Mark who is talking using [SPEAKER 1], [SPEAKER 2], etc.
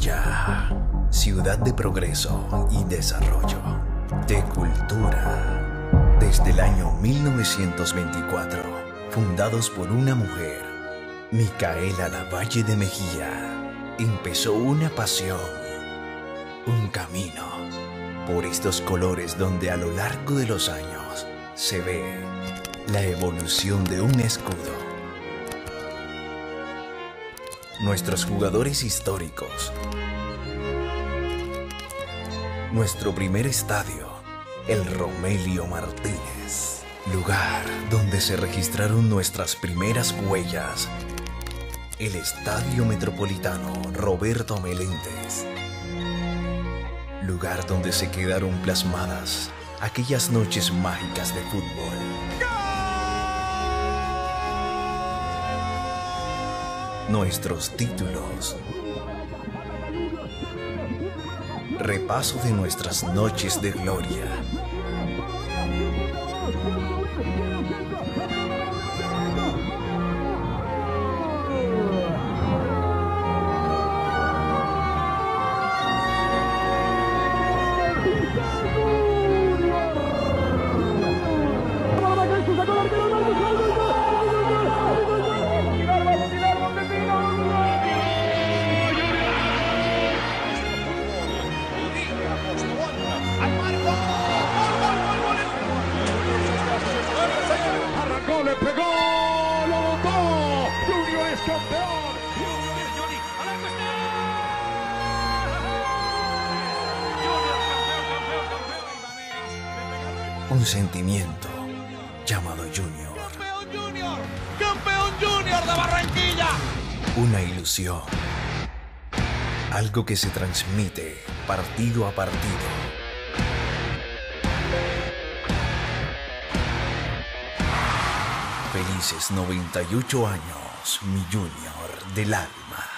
[SPEAKER 1] Mejilla, ciudad de progreso y desarrollo, de cultura. Desde el año 1924, fundados por una mujer, Micaela Lavalle de Mejía, empezó una pasión, un camino por estos colores donde a lo largo de los años se ve la evolución de un escudo nuestros jugadores históricos. Nuestro primer estadio, el Romelio Martínez, lugar donde se registraron nuestras primeras huellas. El Estadio Metropolitano Roberto Meléndez, lugar donde se quedaron plasmadas aquellas noches mágicas de fútbol. Nuestros títulos. Repaso de nuestras noches de gloria. Un sentimiento llamado Junior.
[SPEAKER 2] ¡Campeón Junior! ¡Campeón Junior de Barranquilla!
[SPEAKER 1] Una ilusión. Algo que se transmite partido a partido. Felices 98 años, mi Junior del alma.